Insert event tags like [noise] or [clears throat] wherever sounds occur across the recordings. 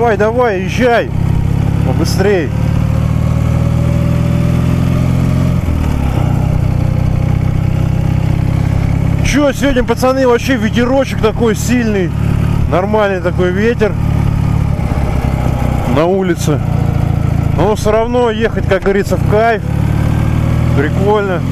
Давай, давай, езжай. Побыстрей. Че, сегодня, пацаны, вообще ветерочек такой сильный. Нормальный такой ветер на улице. Но все равно ехать, как говорится, в кайф. Прикольно.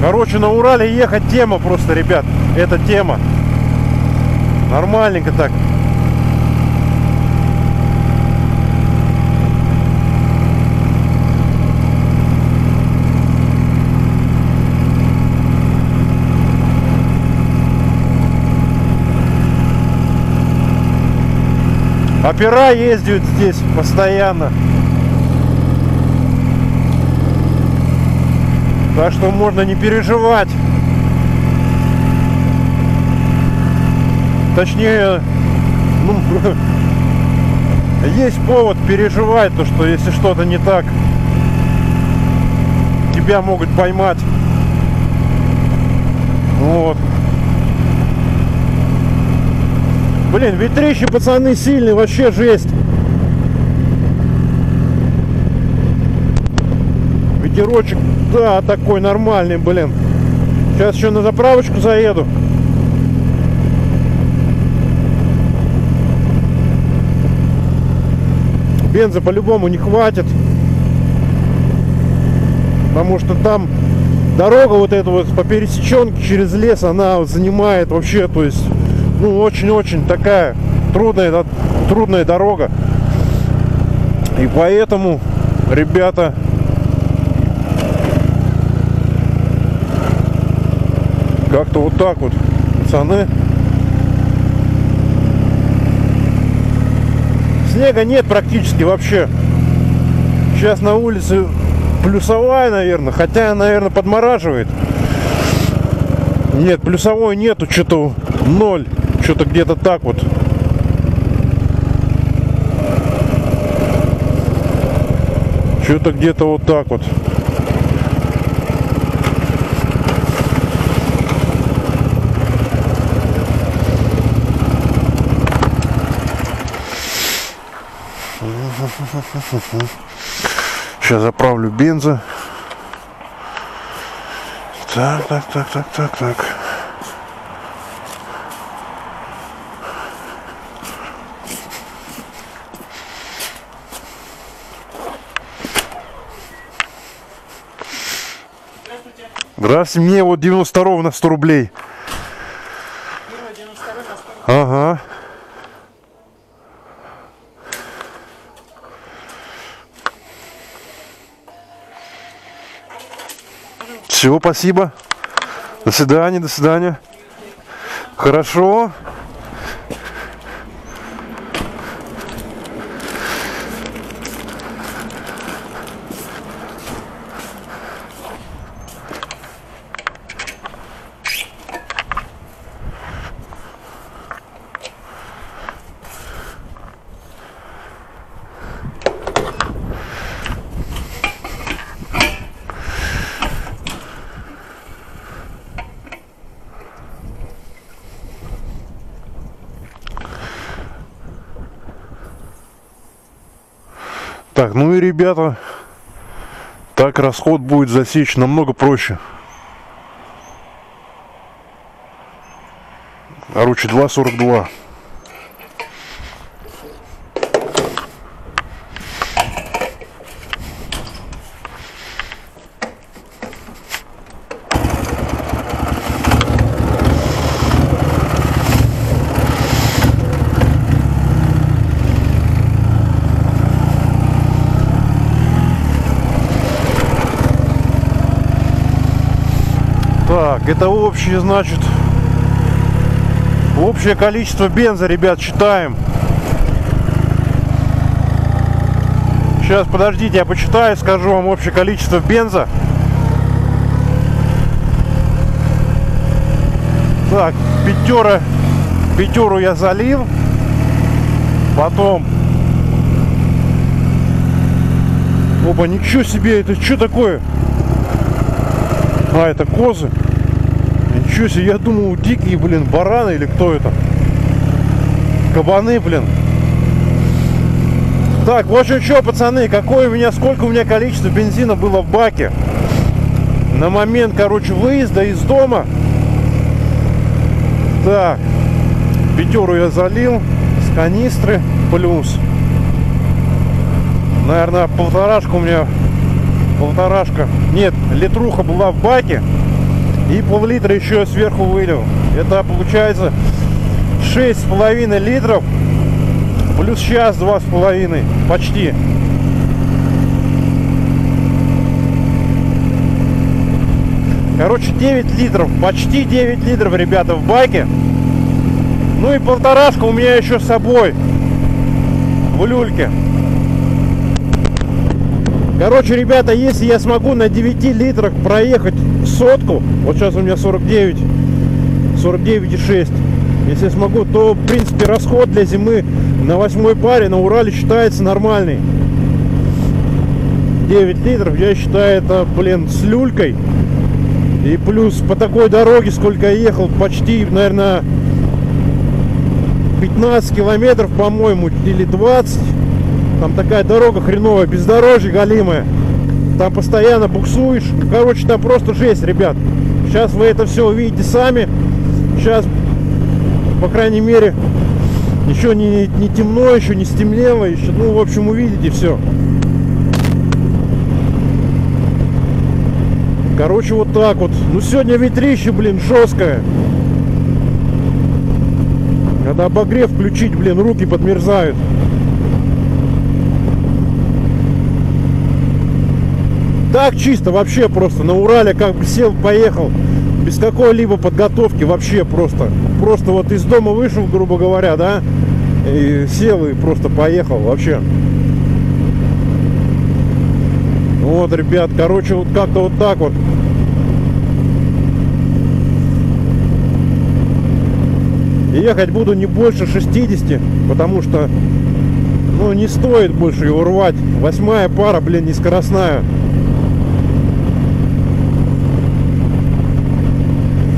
Короче, на Урале ехать тема просто, ребят. Это тема. Нормальненько так. Опера ездят здесь постоянно. Так что можно не переживать. Точнее, ну, [laughs] есть повод переживать, то что если что-то не так, тебя могут поймать. Вот. Блин, ветрище, пацаны, сильный, вообще жесть. Ветерочек, да, такой нормальный, блин. Сейчас еще на заправочку заеду. Бенза по-любому не хватит. Потому что там дорога вот эта вот по пересеченке через лес, она занимает вообще, то есть ну, очень-очень такая трудная, трудная дорога. И поэтому, ребята, как-то вот так вот, пацаны. Снега нет практически вообще. Сейчас на улице плюсовая, наверное, хотя, наверное, подмораживает. Нет, плюсовой нету, что-то ноль. Что-то где-то так вот. Что-то где-то вот так вот. Сейчас заправлю бенза. Так, так, так, так, так, так. Здравствуйте, мне вот 92 на 100 рублей. Ага. Все, спасибо. До свидания, до свидания. Хорошо. Так, ну и ребята, так расход будет засечь намного проще. Короче, 2,42. Так, это общее, значит, общее количество бенза, ребят, считаем. Сейчас, подождите, я почитаю, скажу вам общее количество бенза. Так, пятера, пятеру я залил. Потом... Оба, ничего себе, это что такое? А, это козы. Ничего себе, я думал, дикие, блин, бараны или кто это? Кабаны, блин. Так, в общем, что, пацаны, какое у меня, сколько у меня количество бензина было в баке на момент, короче, выезда из дома. Так, пятеру я залил с канистры плюс. Наверное, полторашка у меня, полторашка, нет, литруха была в баке. И пол-литра еще сверху вылил. Это получается шесть с половиной литров Плюс сейчас два с половиной. Почти. Короче, 9 литров. Почти 9 литров, ребята, в баке. Ну и полторашка у меня еще с собой. В люльке. Короче, ребята, если я смогу на 9 литрах проехать сотку, вот сейчас у меня 49, 49,6, если смогу, то, в принципе, расход для зимы на восьмой паре на Урале считается нормальный. 9 литров, я считаю, это, блин, с люлькой. И плюс по такой дороге, сколько я ехал, почти, наверное, 15 километров, по-моему, или 20. Там такая дорога хреновая, бездорожье галимая. Там постоянно буксуешь. Короче, там просто жесть, ребят. Сейчас вы это все увидите сами. Сейчас, по крайней мере, еще не, не темно, еще не стемнело, еще, ну, в общем, увидите все. Короче, вот так вот. Ну, сегодня ветрище, блин, жесткое. Надо обогрев включить, блин, руки подмерзают. Так чисто, вообще просто на Урале как бы сел, поехал. Без какой-либо подготовки вообще просто. Просто вот из дома вышел, грубо говоря, да, и сел и просто поехал вообще. Вот, ребят, короче, вот как-то вот так вот. Ехать буду не больше 60, потому что, ну, не стоит больше его рвать. Восьмая пара, блин, не скоростная.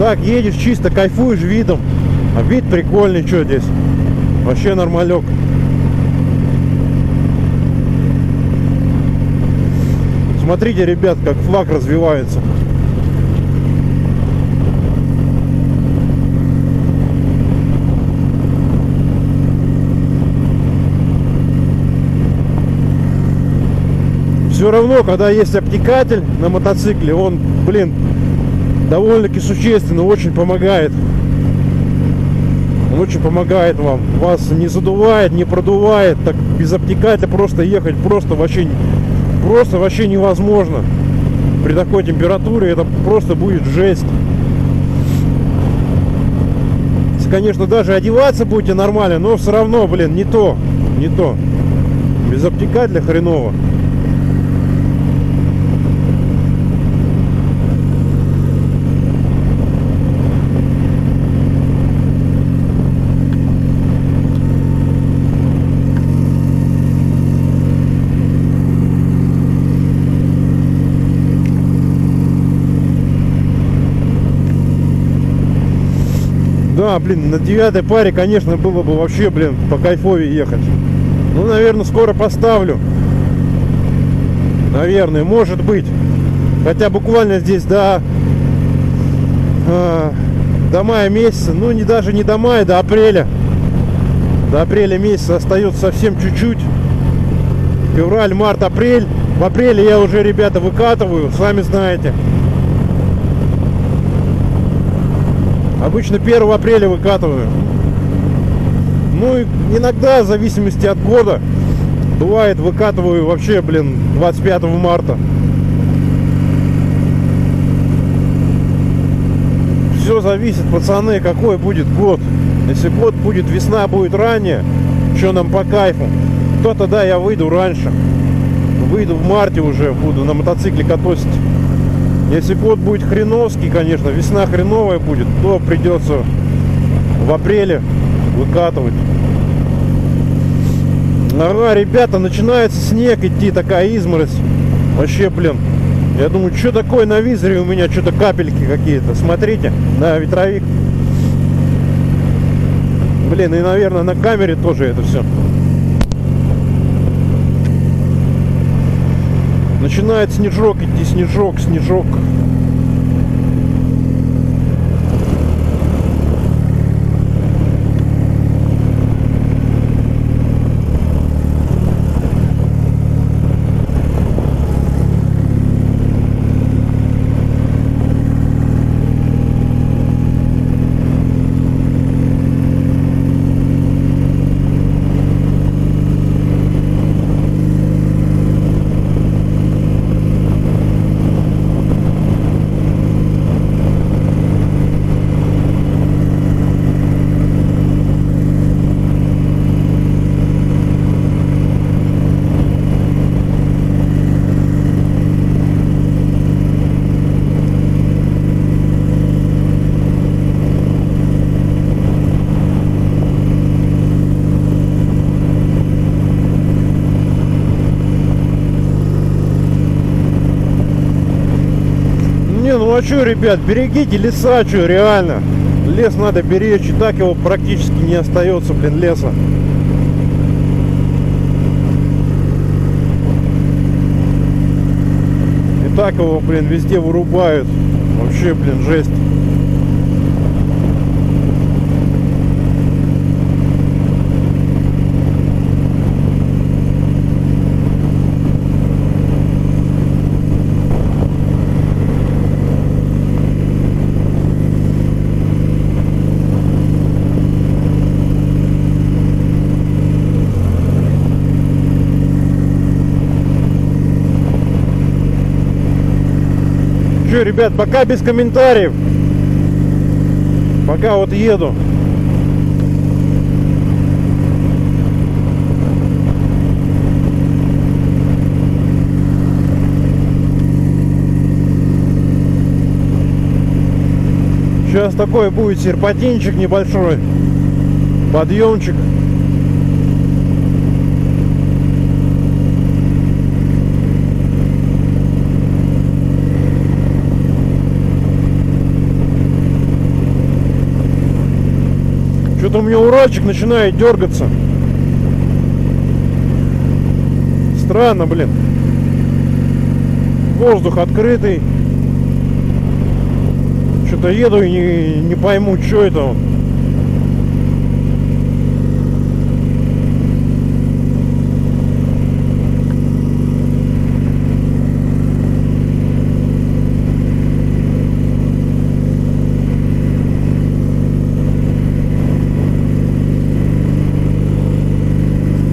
Так, едешь чисто, кайфуешь видом. А вид прикольный, что здесь. Вообще нормалек. Смотрите, ребят, как флаг развивается. Все равно, когда есть обтекатель на мотоцикле, он, блин, довольно-таки существенно, очень помогает. Он очень помогает вам. Вас не задувает, не продувает. Так без обтекателя просто ехать просто вообще, просто вообще невозможно. При такой температуре это просто будет жесть. Конечно, даже одеваться будете нормально, но все равно, блин, не то. Не то. Без обтекателя хреново. Да, блин, на девятой паре, конечно, было бы вообще, блин, по кайфове ехать. Ну, наверное, скоро поставлю. Наверное, может быть. Хотя буквально здесь до, э, до мая месяца, ну, не даже не до мая, до апреля. До апреля месяца остается совсем чуть-чуть. Февраль, март, апрель. В апреле я уже, ребята, выкатываю, сами знаете. Обычно 1 апреля выкатываю. Ну, и иногда, в зависимости от года, бывает выкатываю вообще, блин, 25 марта. Все зависит, пацаны, какой будет год. Если год будет, весна будет ранее, что нам по кайфу, то тогда я выйду раньше. Выйду в марте уже, буду на мотоцикле катосить. Если год будет хреновский, конечно, весна хреновая будет, то придется в апреле выкатывать. Ага, ребята, начинается снег идти, такая изморозь. Вообще, блин. Я думаю, что такое на визоре у меня, что-то капельки какие-то. Смотрите, на ветровик. Блин, и, наверное, на камере тоже это все. Начинает снежок идти, снежок, снежок. Не, ну а что, ребят, берегите леса, что, реально. Лес надо беречь, и так его практически не остается, блин, леса. И так его, блин, везде вырубают. Вообще, блин, жесть. Че, ребят, пока без комментариев. Пока вот еду. Сейчас такой будет серпатинчик небольшой. Подъемчик. Что-то у меня Уральчик начинает дергаться. Странно, блин. Воздух открытый. Что-то еду и не, не пойму, что это. он.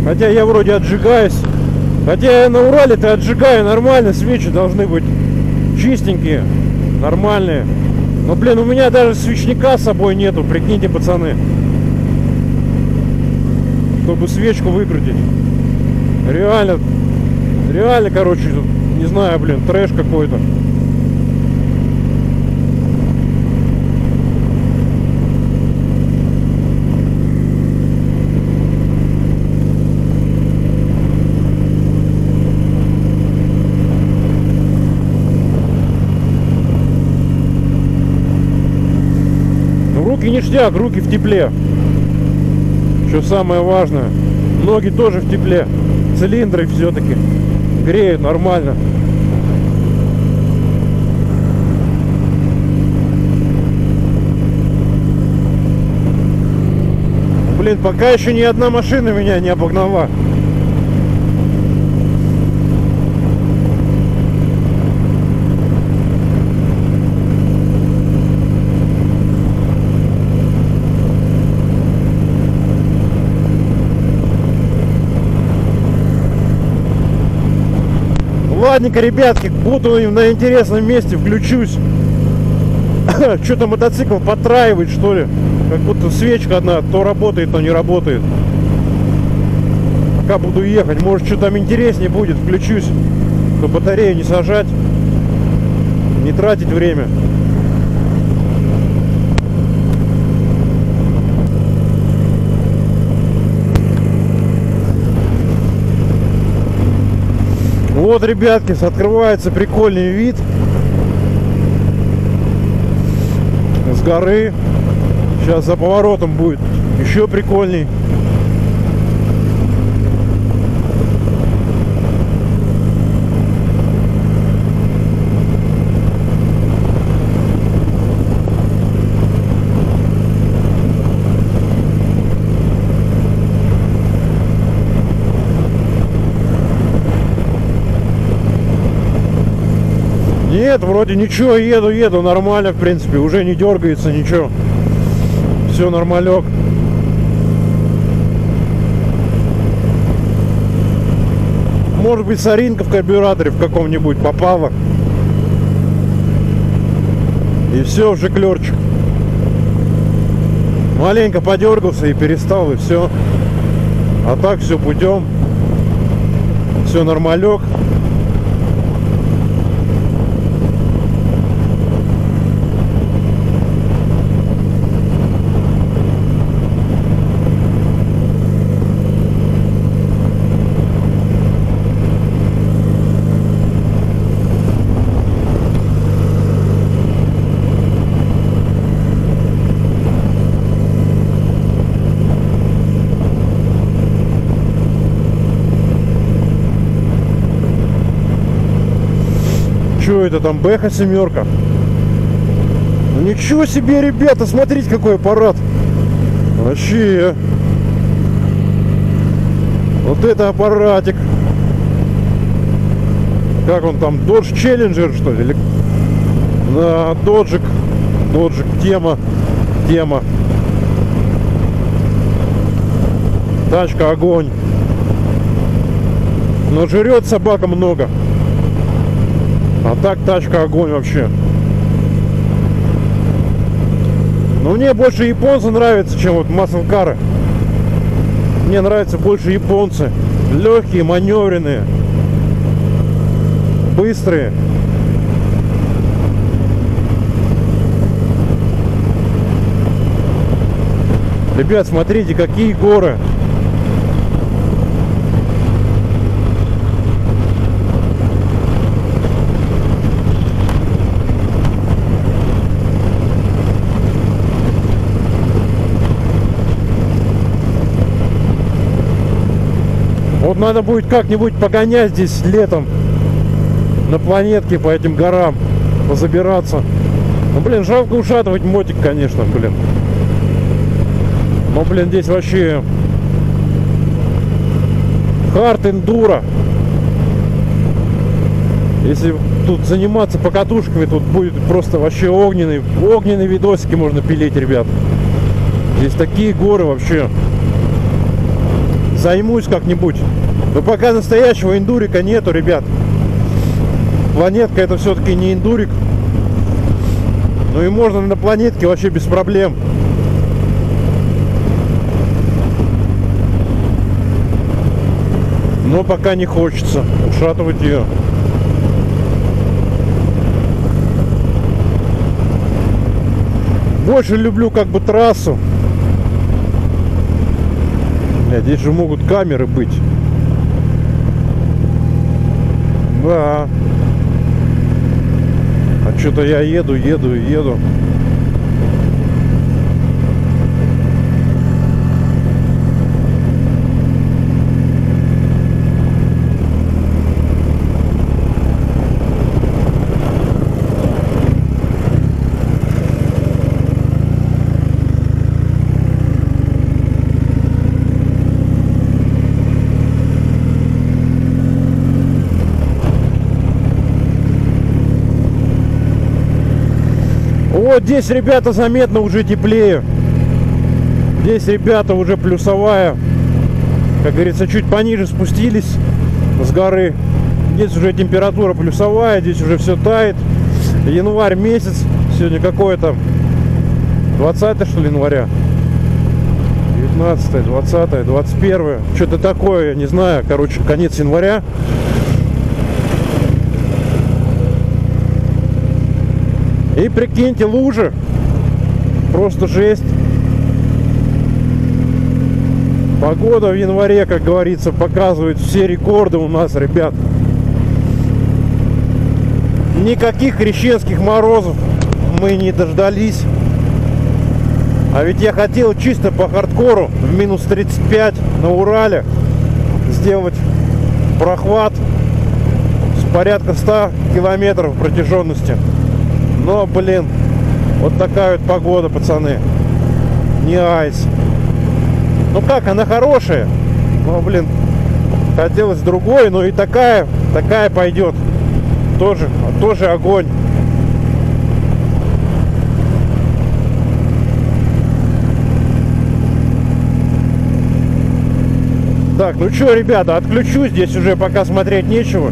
Хотя я вроде отжигаюсь. Хотя я на Урале-то отжигаю нормально, свечи должны быть чистенькие, нормальные. Но, блин, у меня даже свечника с собой нету, прикиньте, пацаны. Чтобы свечку выкрутить. Реально, реально, короче, не знаю, блин, трэш какой-то. Ништяк, руки в тепле. Что самое важное. Ноги тоже в тепле. Цилиндры все-таки греют нормально. Блин, пока еще ни одна машина меня не обогнала. Ладненько, ребятки, буду на интересном месте, включусь. [coughs] Что-то мотоцикл подтраивает, что ли. Как будто свечка одна то работает, то не работает. Пока буду ехать, может что там интереснее будет, включусь. Чтобы батарею не сажать, не тратить время. Вот, ребятки, открывается прикольный вид с горы. Сейчас за поворотом будет еще прикольней. Нет, вроде ничего, еду, еду, нормально, в принципе, уже не дергается ничего. Все нормалек. Может быть, соринка в карбюраторе в каком-нибудь попала. И все, уже клерчик. Маленько подергался и перестал, и все. А так все путем. Все нормалек. Что это там, Бэха семерка? Ну ничего себе, ребята, смотрите, какой аппарат. Вообще. Вот это аппаратик. Как он там, Dodge Challenger, что ли? Да, доджик. Доджик, тема. Тема. Тачка огонь. Но жрет собака много. А так тачка огонь вообще. Но мне больше японцы нравятся, чем вот маслкары. Мне нравятся больше японцы. Легкие, маневренные. Быстрые. Ребят, смотрите, какие горы. Вот надо будет как-нибудь погонять здесь летом на планетке по этим горам, позабираться. Ну, блин, жалко ушатывать мотик, конечно, блин. Но, блин, здесь вообще хард эндуро. Если тут заниматься покатушками, тут будет просто вообще огненный, огненные видосики можно пилить, ребят. Здесь такие горы вообще. Займусь как-нибудь. Но пока настоящего индурика нету, ребят. Планетка это все-таки не индурик. Ну и можно на планетке вообще без проблем. Но пока не хочется ушатывать ее. Больше люблю как бы трассу. Бля, здесь же могут камеры быть. Да. А что-то я еду, еду, еду. Вот здесь, ребята, заметно уже теплее. Здесь, ребята, уже плюсовая. Как говорится, чуть пониже спустились с горы. Здесь уже температура плюсовая, здесь уже все тает. Январь месяц. Сегодня какое-то 20 что ли января. 19, 20, 21. Что-то такое, я не знаю. Короче, конец января. И прикиньте, лужи. Просто жесть. Погода в январе, как говорится, показывает все рекорды у нас, ребят. никаких крещенских морозов мы не дождались. А ведь я хотел чисто по хардкору в минус 35 на Урале сделать прохват с порядка 100 километров протяженности. Но, блин, вот такая вот погода, пацаны. Не айс. Ну как, она хорошая. Но, блин, хотелось другой, но и такая, такая пойдет. Тоже, тоже огонь. Так, ну что, ребята, отключу. Здесь уже пока смотреть нечего.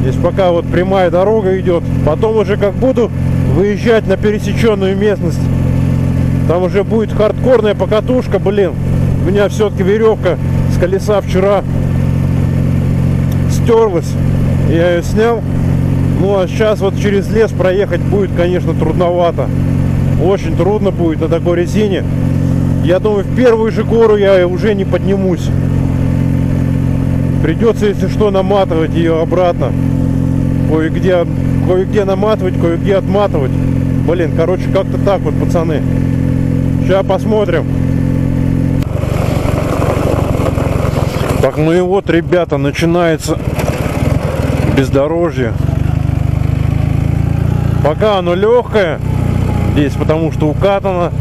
Здесь пока вот прямая дорога идет. Потом уже как буду выезжать на пересеченную местность. Там уже будет хардкорная покатушка, блин. У меня все-таки веревка с колеса вчера стерлась. Я ее снял. Ну а сейчас вот через лес проехать будет, конечно, трудновато. Очень трудно будет на такой резине. Я думаю, в первую же гору я уже не поднимусь. Придется, если что, наматывать ее обратно. Кое-где кое-где наматывать, кое-где отматывать. Блин, короче, как-то так вот, пацаны. Сейчас посмотрим. Так, ну и вот, ребята, начинается бездорожье. Пока оно легкое здесь, потому что укатано.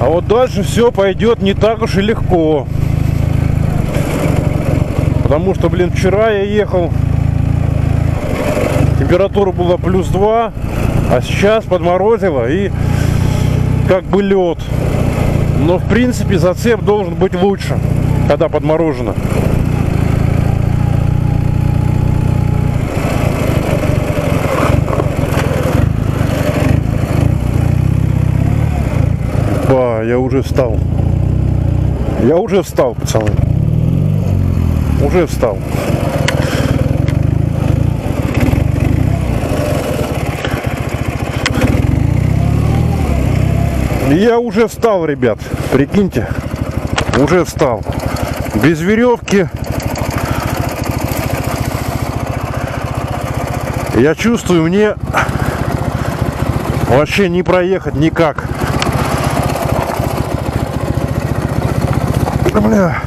А вот дальше все пойдет не так уж и легко. Потому что, блин, вчера я ехал, температура была плюс 2, а сейчас подморозило и как бы лед. Но, в принципе, зацеп должен быть лучше, когда подморожено. Ба, я уже встал. Я уже встал, пацаны. Уже встал. Я уже встал, ребят. Прикиньте. Уже встал. Без веревки. Я чувствую, мне вообще не проехать никак. Бля.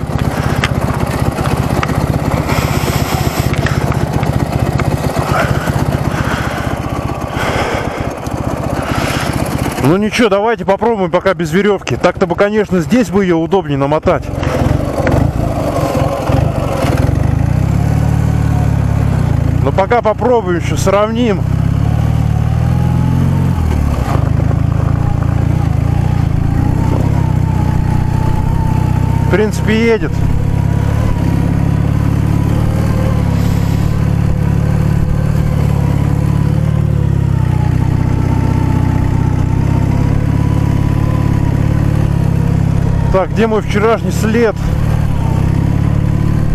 Ну ничего, давайте попробуем пока без веревки. Так-то бы, конечно, здесь бы ее удобнее намотать. Но пока попробуем еще, сравним. Принципе, едет. Так, где мой вчерашний след?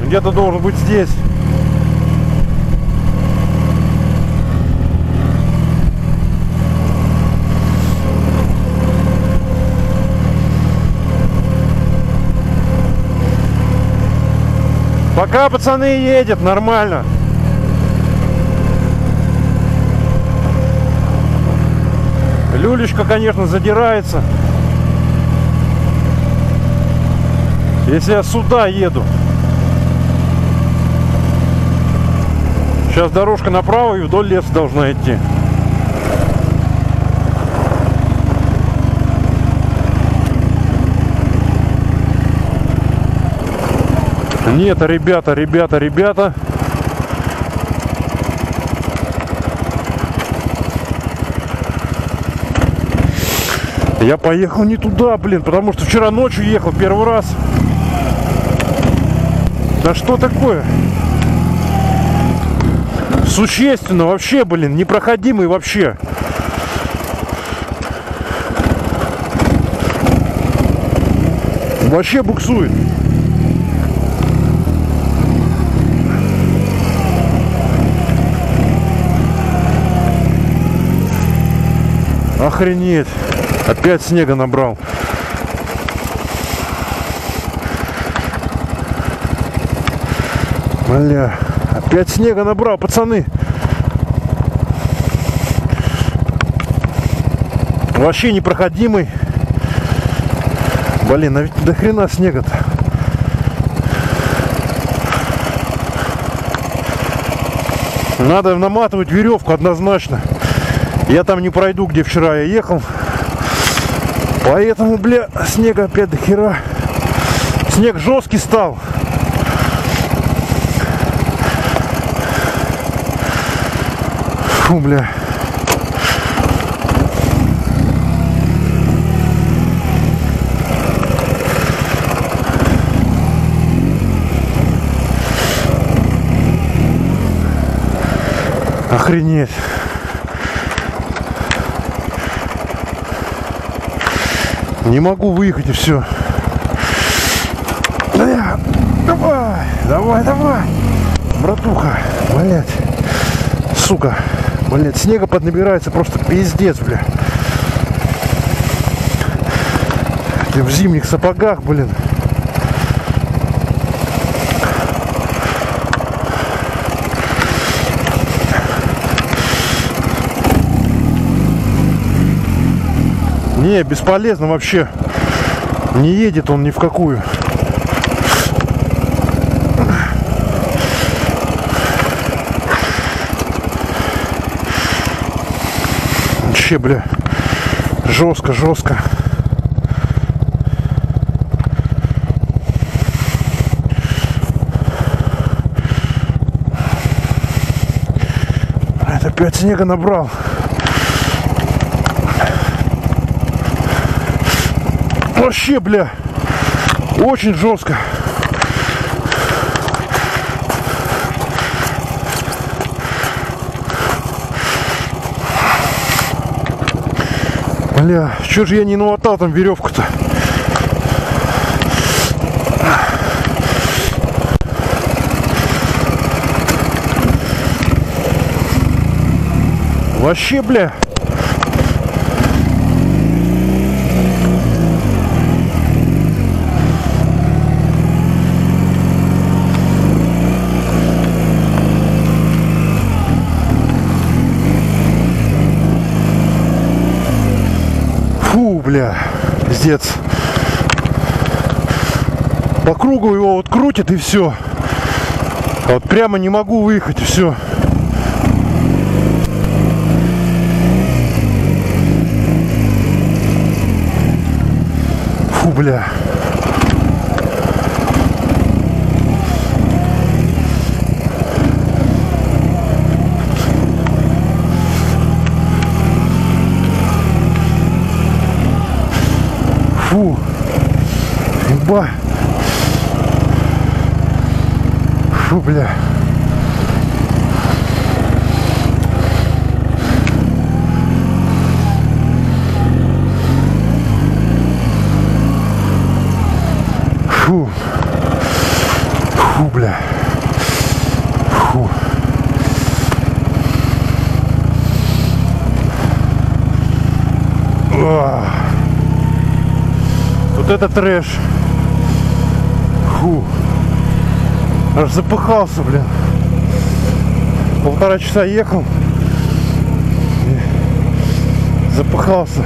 Где-то должен быть здесь. Пока, пацаны, едет нормально. Люлечка, конечно, задирается. Если я сюда еду. Сейчас дорожка направо и вдоль леса должна идти. Нет, ребята, ребята, ребята. Я поехал не туда, блин, потому что вчера ночью ехал первый раз. Да что такое? Существенно вообще, блин, непроходимый вообще. Вообще буксует. Охренеть. Опять снега набрал. Бля, опять снега набрал, пацаны. Вообще непроходимый. Блин, а ведь до хрена снега-то. Надо наматывать веревку однозначно. Я там не пройду, где вчера я ехал. Поэтому, бля, снега опять до хера. Снег жесткий стал. Фу, бля. Охренеть. Не могу выехать и все. Давай, давай, давай. Братуха, блять. Сука. Блять, снега поднабирается просто пиздец, бля. Ты в зимних сапогах, блин. Не, бесполезно вообще. Не едет он ни в какую. Вообще, бля, жестко, жестко. Это опять снега набрал. Вообще, бля, очень жестко. Бля, что же я не намотал там веревку-то? Вообще, бля. Фу, бля, пиздец. По кругу его вот крутит и все. А вот прямо не могу выехать и все. Фу, бля. Фу. Еба. Фу, бля. Фу. Фу, бля. Фу. Ах. Вот это трэш. Фу. Аж запыхался, блин. Полтора часа ехал. Запыхался.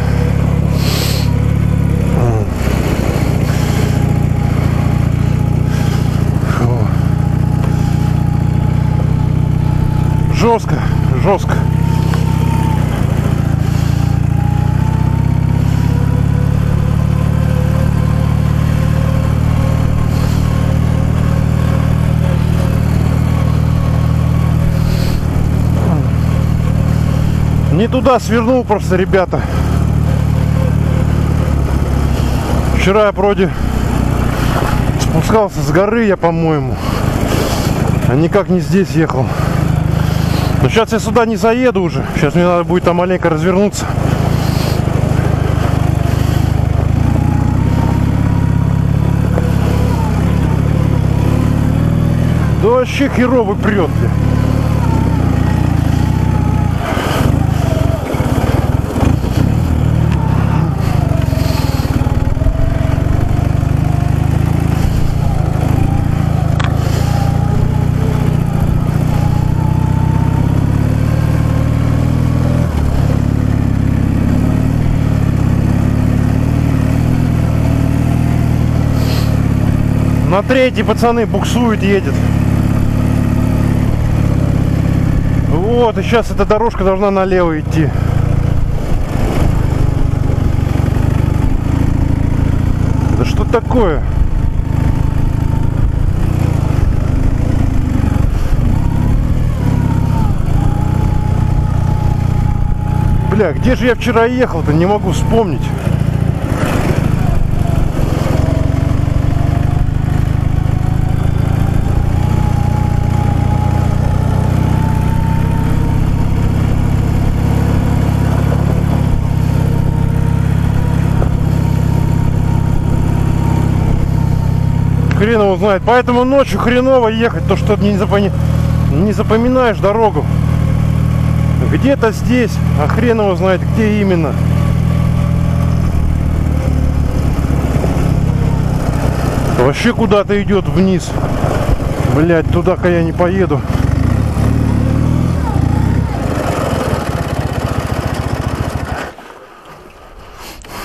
Фу. Жестко, жестко. Не туда свернул просто, ребята. Вчера я вроде спускался с горы, я, по-моему. А никак не здесь ехал. Но сейчас я сюда не заеду уже. Сейчас мне надо будет там маленько развернуться. Да вообще херово прет, бля. На третий, пацаны, буксует, едет. Вот, и сейчас эта дорожка должна налево идти. Да что такое? Бля, где же я вчера ехал-то? Не могу вспомнить. Хрен его знает. Поэтому ночью хреново ехать, то что не, запоми... не запоминаешь дорогу. Где-то здесь, а хрен его знает, где именно. Вообще куда-то идет вниз. Блять, туда-ка я не поеду.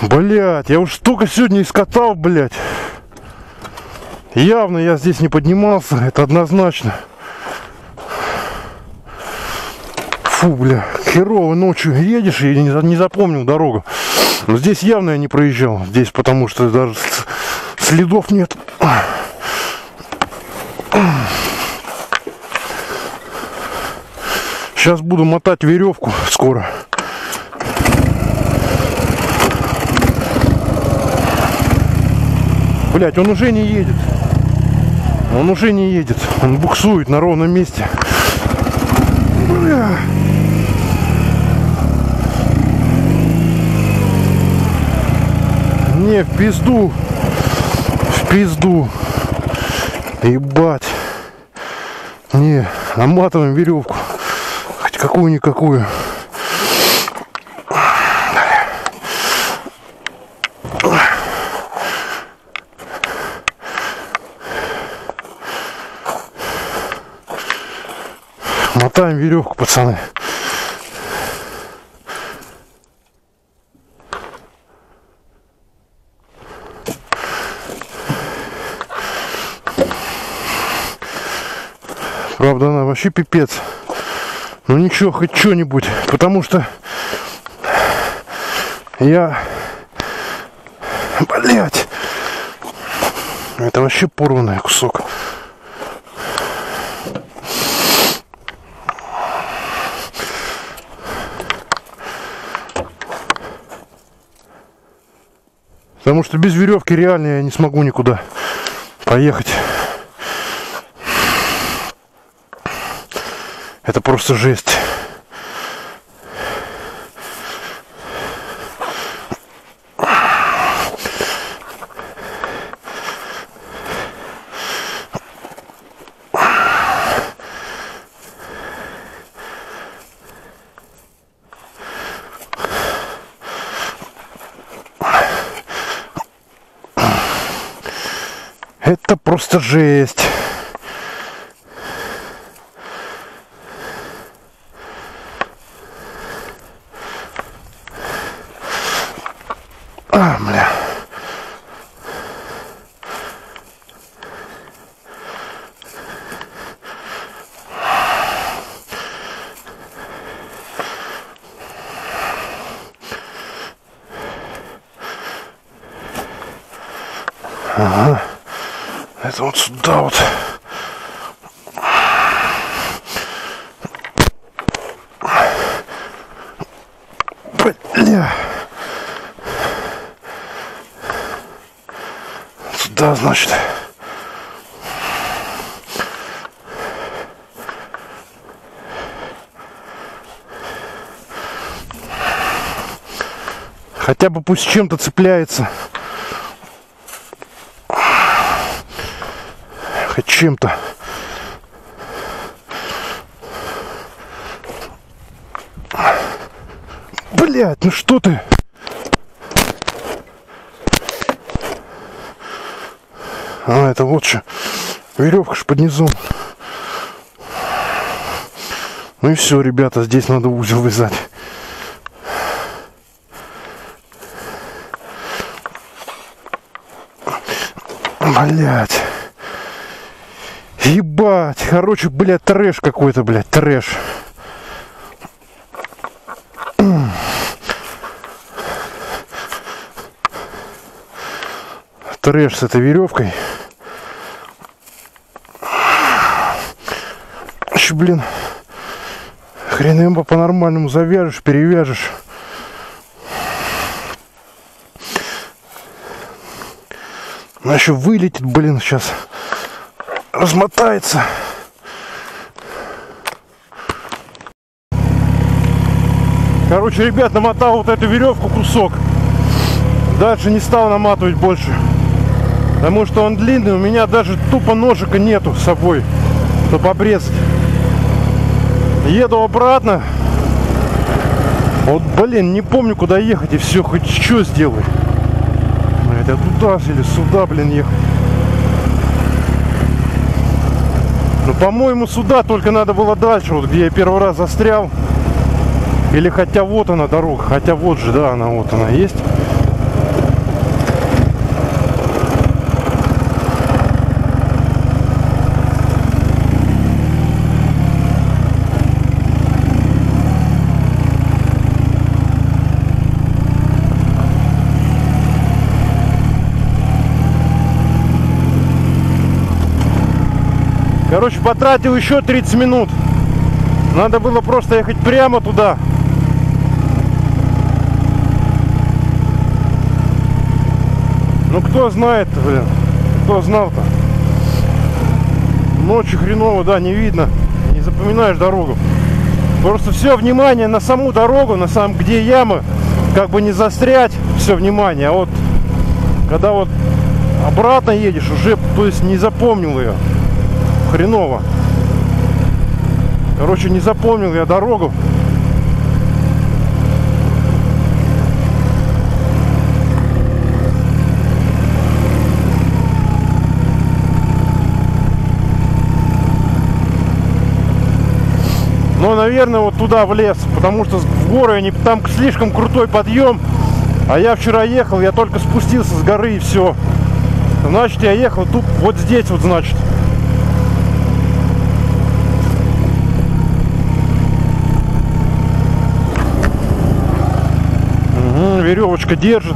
Блять, я уж столько сегодня искатал, блять. Явно я здесь не поднимался, это однозначно. Фу, бля, херово ночью едешь и не, не запомнил дорогу. Но здесь явно я не проезжал. Здесь потому что даже следов нет. Сейчас буду мотать веревку скоро. Блять, он уже не едет. Он уже не едет. Он буксует на ровном месте. Бля. Не, в пизду. В пизду. Ебать. Не, наматываем веревку. Хоть какую-никакую. Мотаем веревку, пацаны. Правда, она вообще пипец. Ну ничего, хоть что-нибудь. Потому что я... Блять. Это вообще порванный кусок. Что без веревки реально я не смогу никуда поехать. Это просто жесть. Это просто жесть. А, бля. Ага. Это вот сюда вот. Сюда, значит. Хотя бы пусть чем-то цепляется. Хоть чем-то. Блять, ну что ты? А, это что. Веревка ж под низом. Ну и все, ребята, здесь надо узел вязать. Блять. Ебать, короче, блядь, трэш какой-то, блядь, трэш. Трэш с этой веревкой. Еще, блин, хрен им по-нормальному завяжешь, перевяжешь. Она еще вылетит, блин, сейчас размотается. Короче, ребят, намотал вот эту веревку кусок. Дальше не стал наматывать больше. Потому что он длинный, у меня даже тупо ножика нету с собой, чтобы обрезать. Еду обратно. Вот, блин, не помню, куда ехать, и все, хоть что сделай. Это туда или сюда, блин, ехать. Ну, по-моему, сюда только надо было дальше, вот где я первый раз застрял. Или хотя вот она дорога, хотя вот же, да, она вот она есть. Короче, потратил еще 30 минут. Надо было просто ехать прямо туда. Ну кто знает, блин. Кто знал-то? Ночью хреново, да, не видно. Не запоминаешь дорогу. Просто все внимание на саму дорогу, на самом где ямы, как бы не застрять, все внимание. А вот когда вот обратно едешь, уже, то есть не запомнил ее хреново. Короче, не запомнил я дорогу. Но, наверное, вот туда в лес, потому что в горы они, там слишком крутой подъем. А я вчера ехал, я только спустился с горы и все. Значит, я ехал тут вот здесь вот, значит. Веревочка держит.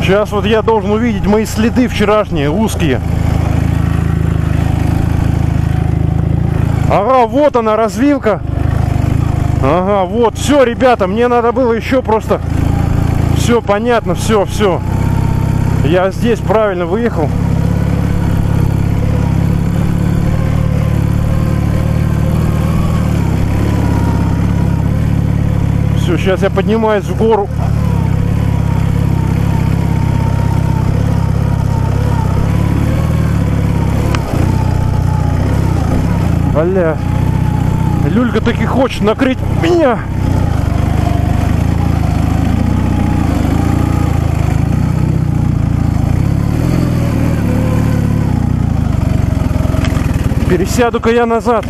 Сейчас вот я должен увидеть мои следы вчерашние, узкие. Ага, вот она, развилка. Ага, вот, все, ребята, мне надо было еще просто... Все понятно, все, все. Я здесь правильно выехал. Все, сейчас я поднимаюсь в гору. Бля. Люлька таки хочет накрыть меня. Пересяду-ка я назад.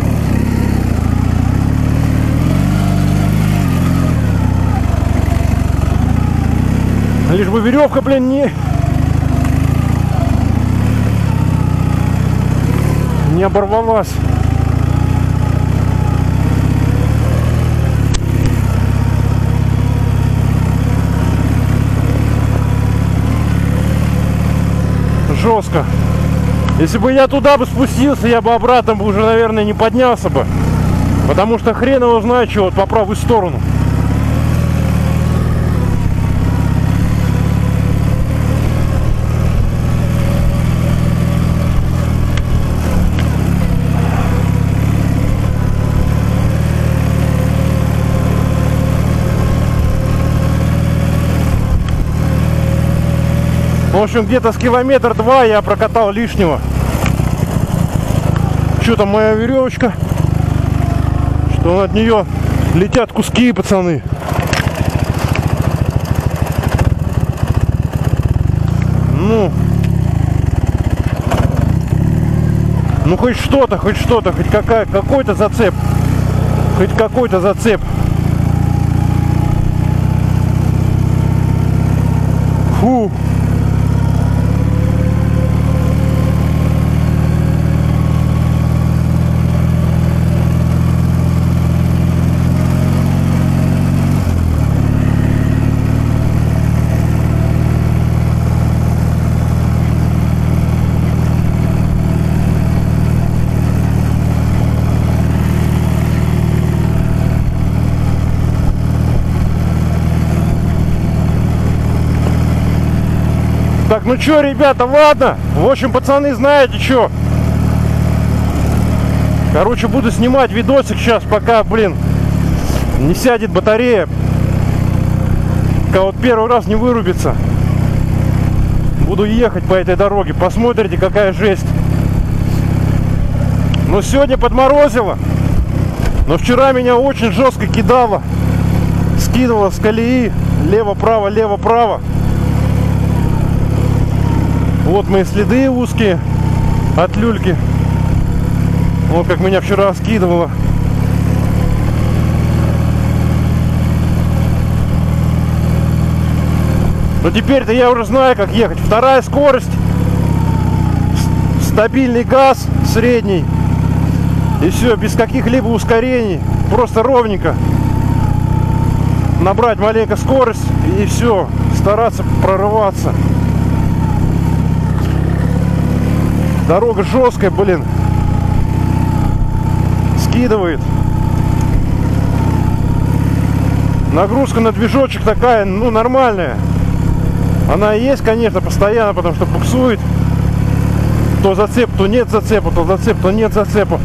Лишь бы веревка, блин, не... Не оборвалась. Жестко. Если бы я туда бы спустился, я бы обратно бы уже, наверное, не поднялся бы. Потому что хрен его знает, что вот по правую сторону. В общем, где-то с километр два я прокатал лишнего. Что там моя веревочка? Что от нее летят куски, пацаны. Ну, ну хоть что-то, хоть что-то, хоть какая, какой-то зацеп. Хоть какой-то зацеп. Фу. Ну что, ребята, ладно. В общем, пацаны, знаете что? Короче, буду снимать видосик сейчас, пока, блин, не сядет батарея. Пока вот первый раз не вырубится. Буду ехать по этой дороге. Посмотрите, какая жесть. Но сегодня подморозило. Но вчера меня очень жестко кидало. Скидывало с колеи. Лево-право, лево-право. Вот мои следы узкие от люльки. Вот как меня вчера скидывало. Но теперь-то я уже знаю, как ехать. Вторая скорость. Стабильный газ средний. И все, без каких-либо ускорений. Просто ровненько. Набрать маленько скорость и все. Стараться прорываться. Дорога жесткая, блин. Скидывает. Нагрузка на движочек такая, ну, нормальная. Она есть, конечно, постоянно, потому что буксует. То зацеп, то нет зацепа, то зацеп, то нет зацепа.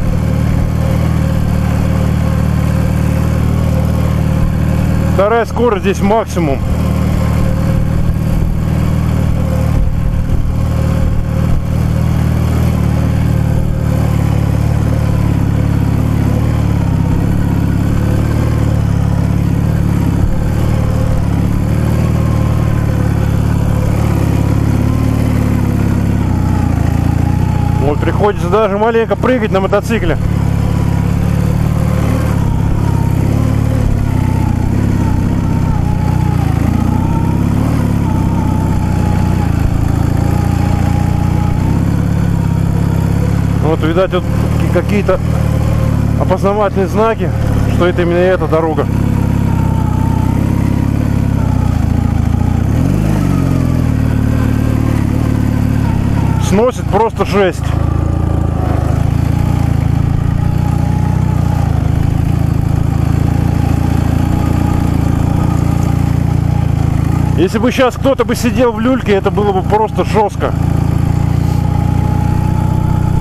Вторая скорость здесь максимум. Приходится даже маленько прыгать на мотоцикле. Вот, видать, вот какие-то опознавательные знаки, что это именно эта дорога. Сносит просто жесть. Если бы сейчас кто-то бы сидел в люльке, это было бы просто жестко.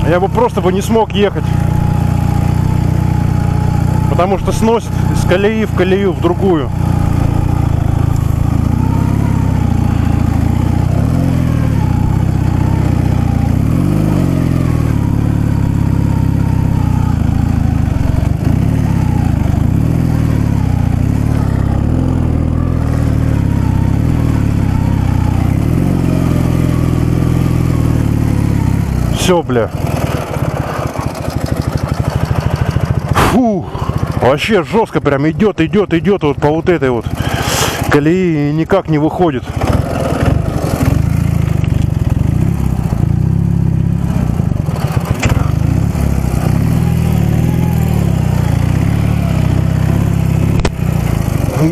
Я бы просто бы не смог ехать. Потому что сносит из колеи в колею в другую. Все, бля. Фу. Вообще жестко прям идет, идет, идет вот по вот этой вот колеи и никак не выходит.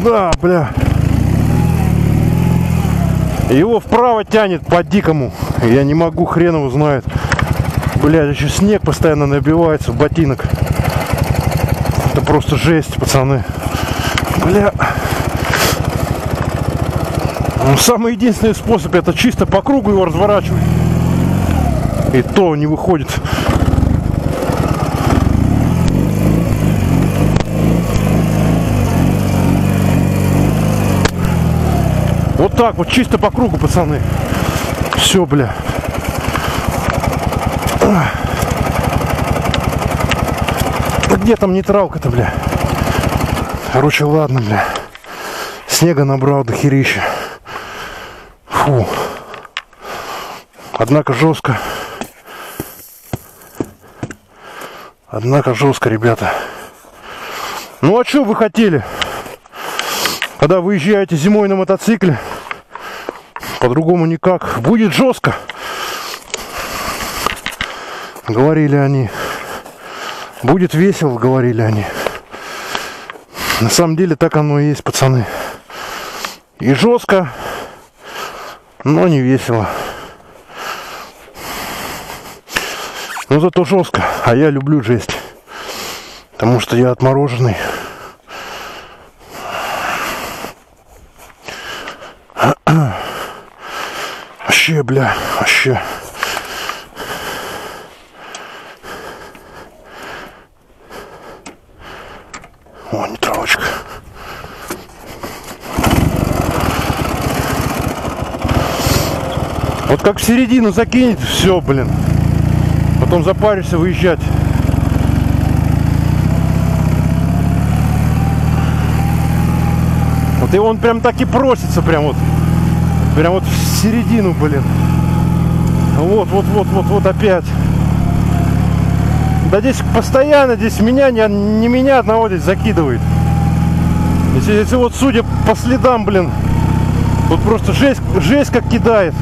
Да, бля. Его вправо тянет по дикому. Я не могу, хрен его знает. Блядь, еще снег постоянно набивается в ботинок. Это просто жесть, пацаны. Бля. Ну, самый единственный способ это чисто по кругу его разворачивать. И то не выходит. Вот так вот, чисто по кругу, пацаны. Все, бля. Где там нейтралка-то, бля? Короче, ладно, бля. Снега набрал до херища. Фу. Однако жестко. Однако жестко, ребята. Ну а что вы хотели? Когда выезжаете зимой на мотоцикле, по-другому никак. Будет жестко. Говорили они. Будет весело, говорили они. На самом деле так оно и есть, пацаны. И жестко, но не весело. Но зато жестко. А я люблю жесть. Потому что я отмороженный. Вообще, бля, вообще. О, нейтралочка. Вот как в середину закинет, все, блин. Потом запаришься выезжать. Вот и он прям так и просится, прям вот. Прям вот в середину, блин. Вот, вот, вот, вот, вот опять. Да здесь постоянно, здесь меня, не, не меня одного здесь закидывает. Если, если вот судя по следам, блин, вот просто жесть, жесть как кидает.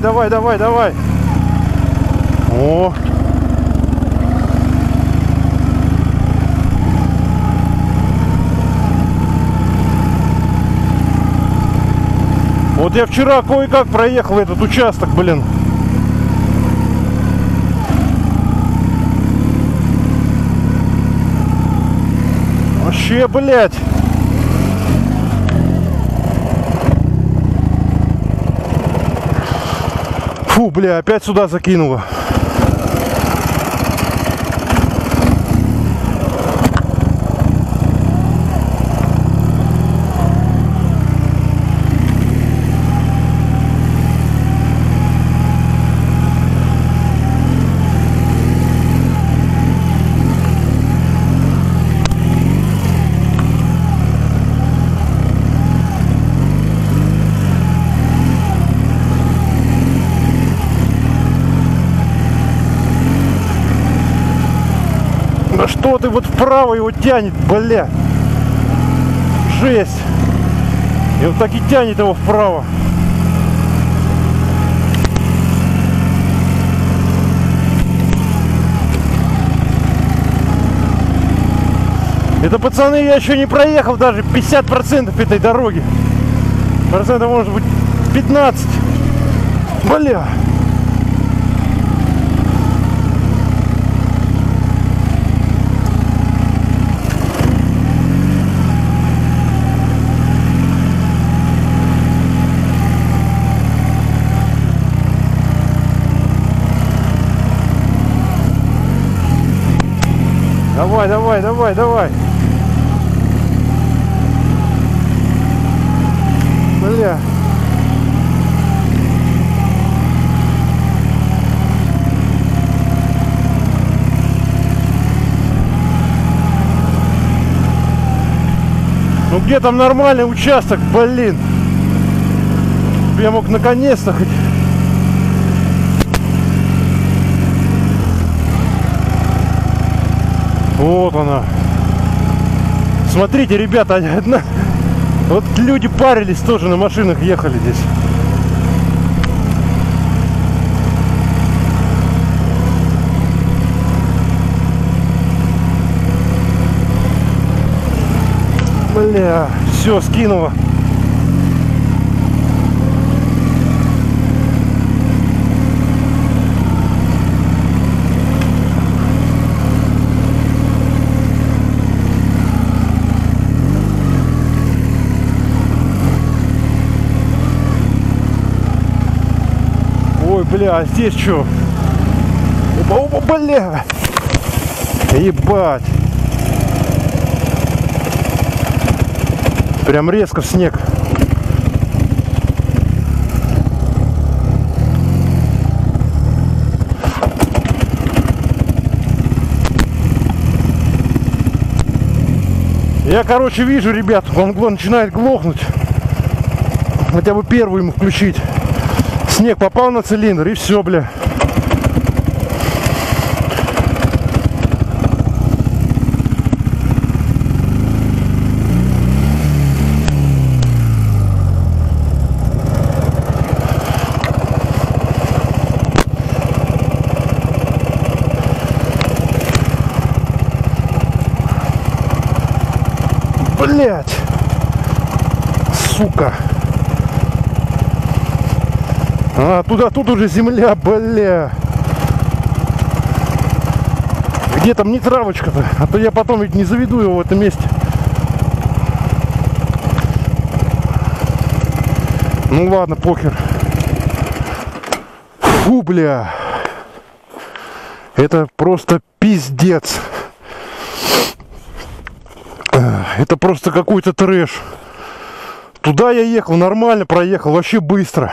Давай, давай, давай, давай. О. Вот я вчера кое-как проехал этот участок, блин. Вообще, блядь. Фу, бля, опять сюда закинуло. Да что ты вот вправо его тянет, бля. Жесть. И вот так и тянет его вправо. Это, пацаны, я еще не проехал даже 50% этой дороги. Процентов может быть 15. Бля. Давай, давай, давай, давай. Бля. Ну где там нормальный участок, блин? Я мог наконец-то хоть Вот она. Смотрите, ребята, одна... вот люди парились тоже на машинах, ехали здесь. Бля, все, скинула. Бля, а здесь что? Опа, опа, бля! Ебать! Прям резко в снег. Я, короче, вижу, ребят, он начинает глохнуть. Хотя бы первую ему включить. Снег попал на цилиндр и все, бля. Блять, сука. А, туда, тут уже земля, бля! Где там не травочка-то? А то я потом ведь не заведу его в этом месте. Ну ладно, покер. Фу, бля. Это просто пиздец. Это просто какой-то трэш. Туда я ехал, нормально проехал, вообще быстро.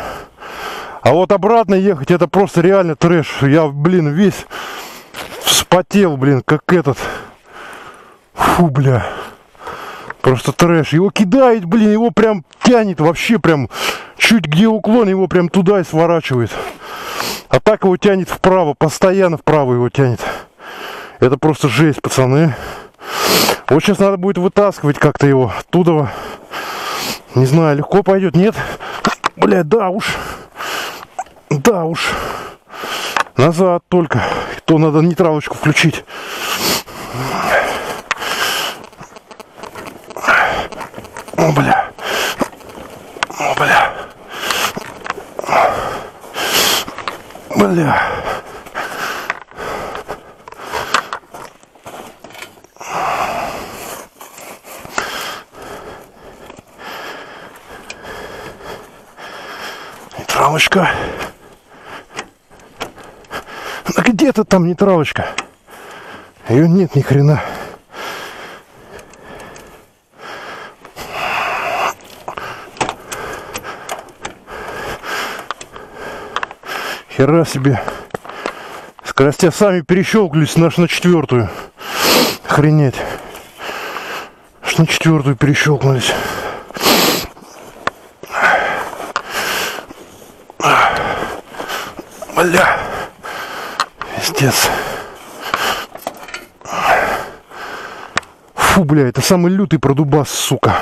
А вот обратно ехать, это просто реально трэш. Я, блин, весь вспотел, блин, как этот. Фу, бля. Просто трэш. Его кидает, блин, его прям тянет вообще прям чуть где уклон, его прям туда и сворачивает. А так его тянет вправо, постоянно вправо его тянет. Это просто жесть, пацаны. Вот сейчас надо будет вытаскивать как-то его оттуда. Не знаю, легко пойдет, нет? Бля, да уж. Да уж. Назад только. То надо нейтралочку включить. О, бля. О, бля. Бля. Нейтралочка. А где-то там нейтралочка. Ее нет ни хрена. Хера себе. Скоростя сами перещелкнулись наш на четвертую. Охренеть. Аж на четвертую перещелкнулись. Бля. Пиздец. Фу, бля, это самый лютый продубас, сука.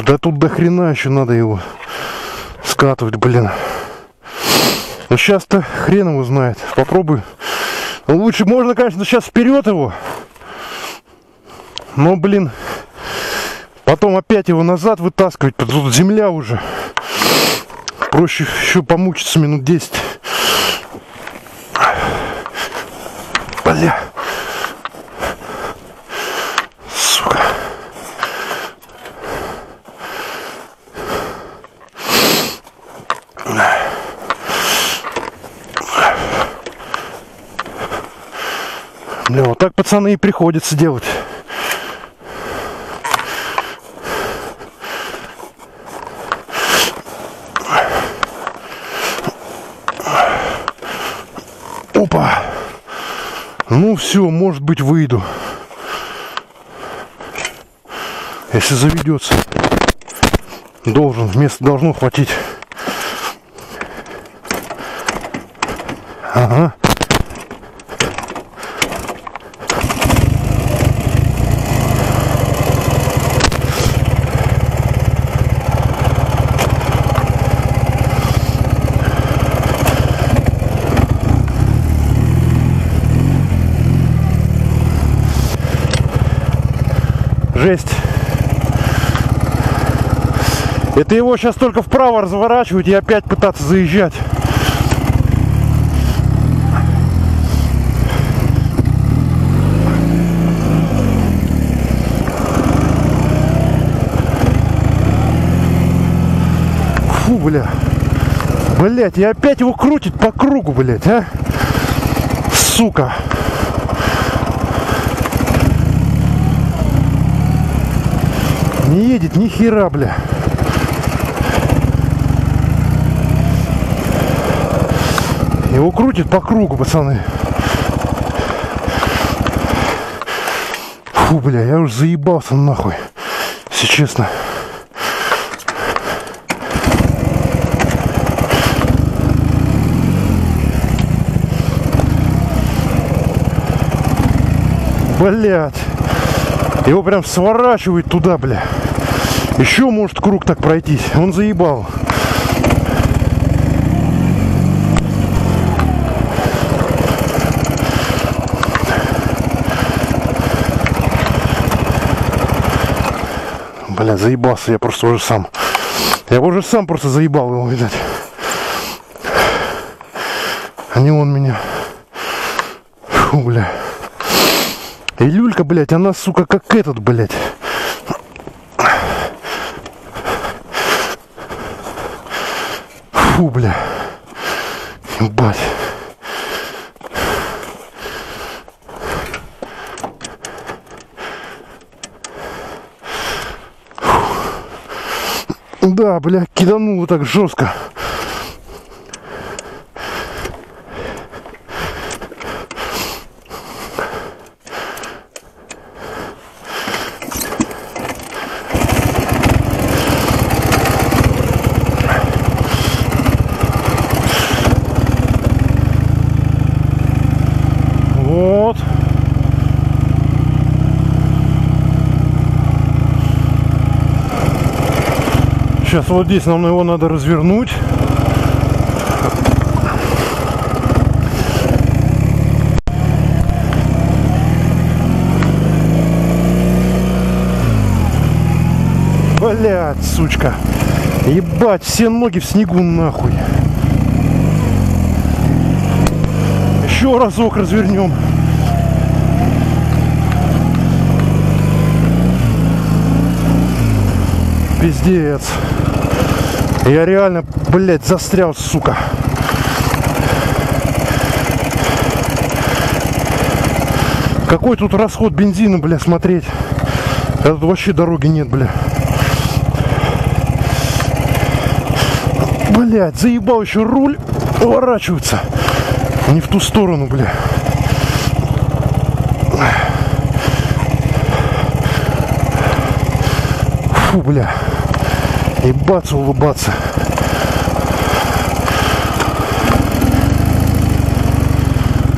Да тут до хрена еще надо его скатывать, блин. Ну сейчас-то хрен его знает. Попробуй. Ну, лучше можно, конечно, сейчас вперед его. Но, блин, потом опять его назад вытаскивать. Тут земля уже. Проще еще помучиться минут 10. Так пацаны и приходится делать. Опа! Ну все, может быть выйду. Если заведется. Должен, места должно хватить. Ага. Жесть. Это его сейчас только вправо разворачивать и опять пытаться заезжать. Фу, бля. Блять, и опять его крутит по кругу, блять, а? Сука. Не едет ни хера, бля. Его крутит по кругу, пацаны. Фу, бля, я уже заебался нахуй. Если честно. Блять. Его прям сворачивает туда, бля. Еще может круг так пройтись. Он заебал. Бля, заебался я просто уже сам. Я уже сам просто заебал его, видать. А не он меня. Фу, бля. И люлька, блядь, она, сука, как этот, блядь. Фу, бля. Ебать. Да, бля, кидануло так жестко. Вот. Сейчас вот здесь нам его надо развернуть. Блять, сучка. Ебать, все ноги в снегу нахуй. Еще разок развернем. Пиздец. Я реально, блядь, застрял, сука. Какой тут расход бензина, бля, смотреть. Тут вообще дороги нет, бля. Блядь, заебал еще руль поворачиваться. Не в ту сторону, бля. Фу, бля. Ебаться, улыбаться.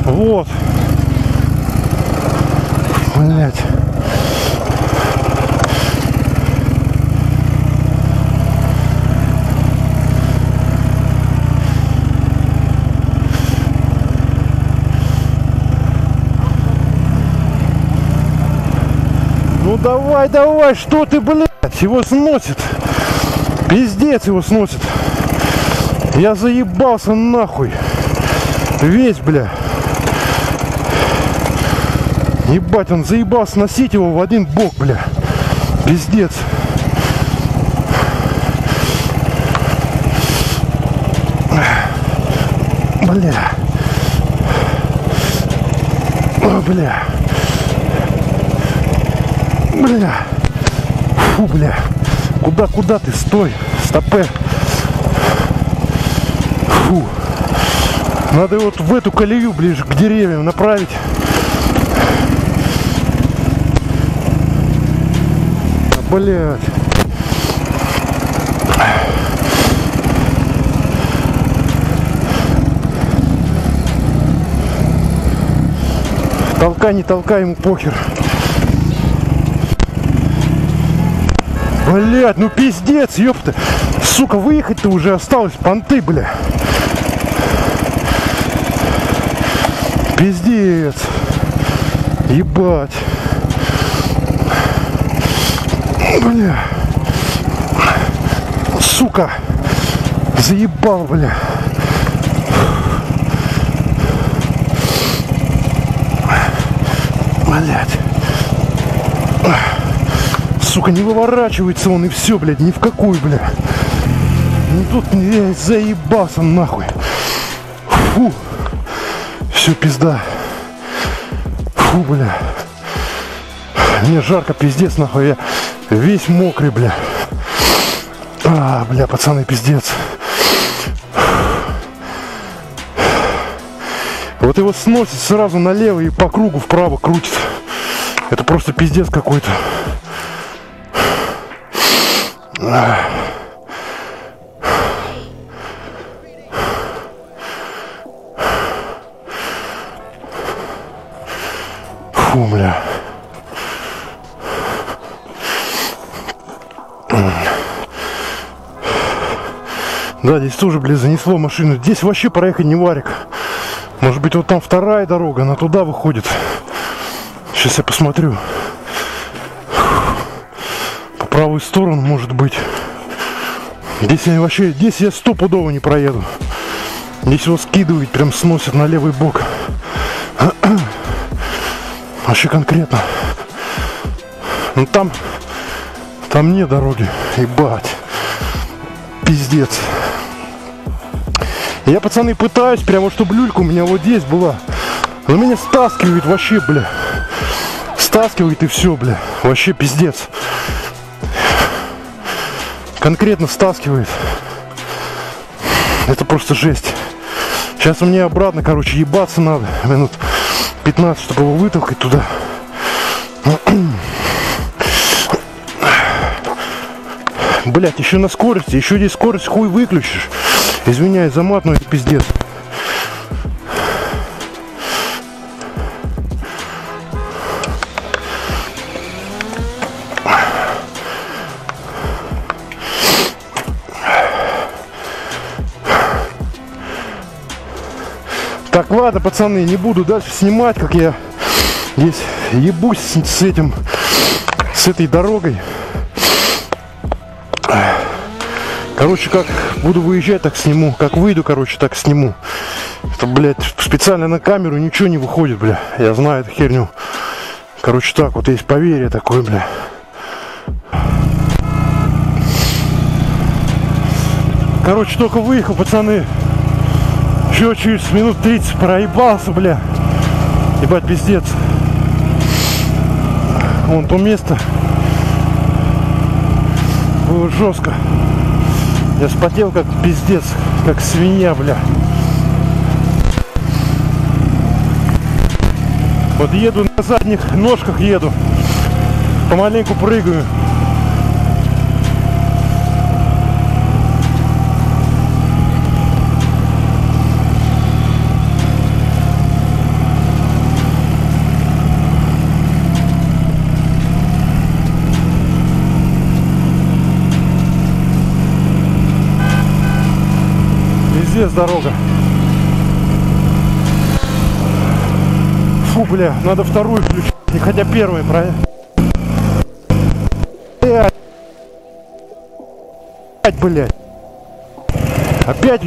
Вот. Блять. Ну давай, давай, что ты, блядь, его сносит. Пиздец его сносит. Я заебался нахуй. Весь, бля. Ебать, он заебался носить его в один бок, бля. Пиздец. Бля. О, бля. Бля. Фу, бля. Куда, куда ты? Стой. Стопе. Фу. Надо вот в эту колею ближе к деревьям направить. Блять. Толкай, не толкай, ему похер. Блять, ну пиздец, ёпта. Сука, выехать-то уже осталось, понты, бля. Пиздец. Ебать. Бля. Сука. Заебал, бля. Блять. Сука, не выворачивается он и все, блядь, ни в какую, бля. Ну тут я заебался нахуй. Фу. Все, пизда. Фу, бля. Мне жарко, пиздец, нахуй. Я весь мокрый, бля. А, бля, пацаны, пиздец. Вот его сносит сразу налево и по кругу вправо крутит. Это просто пиздец какой-то. Фу, бля. Да, здесь тоже, блядь, занесло машину. Здесь вообще проехать не варик. Может быть, вот там вторая дорога, она туда выходит. Сейчас я посмотрю. Правую сторону, может быть. Здесь я вообще, здесь я стопудово не проеду. Здесь его скидывает, прям сносит на левый бок. [clears throat] Вообще конкретно. Ну там, там нет дороги. Ебать. Пиздец. Я, пацаны, пытаюсь прямо, чтобы люлька у меня вот здесь была. Но меня стаскивает вообще, бля. Стаскивает и все, бля. Вообще пиздец. Конкретно стаскивает. Это просто жесть. Сейчас мне обратно, короче, ебаться надо. Минут 15, чтобы его вытолкать туда. Блять, еще на скорости, еще здесь скорость хуй выключишь. Извиняюсь за мат, но это пиздец. Ладно, пацаны, не буду дальше снимать, как я здесь ебусь с этим, с этой дорогой. Короче, как буду выезжать, так сниму. Как выйду, короче, так сниму. Это, блядь, специально на камеру ничего не выходит, бля. Я знаю эту херню. Короче, так вот есть поверье такое, бля. Короче, только выехал, пацаны. Еще через минут 30 проебался, бля. Ебать, пиздец. Вон то место. Было жестко. Я спотел как пиздец, как свинья, бля. Вот еду на задних ножках еду. Помаленьку прыгаю. Пиздец дорога. Фу, бля, надо вторую включить. Хотя первая, правильно? Блять. Опять